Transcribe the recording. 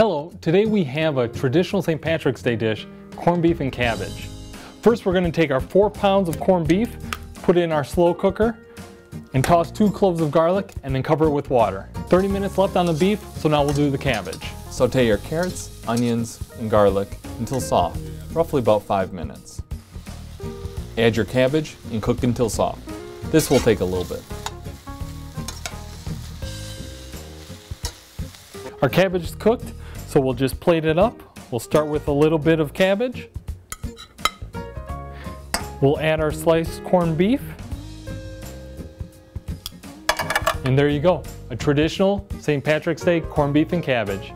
Hello, today we have a traditional St. Patrick's Day dish, corned beef and cabbage. First we're going to take our four pounds of corned beef, put it in our slow cooker, and toss two cloves of garlic and then cover it with water. 30 minutes left on the beef, so now we'll do the cabbage. Saute your carrots, onions, and garlic until soft, roughly about 5 minutes. Add your cabbage and cook until soft. This will take a little bit. Our cabbage is cooked, so we'll just plate it up. We'll start with a little bit of cabbage. We'll add our sliced corned beef. And there you go, a traditional St. Patrick's Day corned beef and cabbage.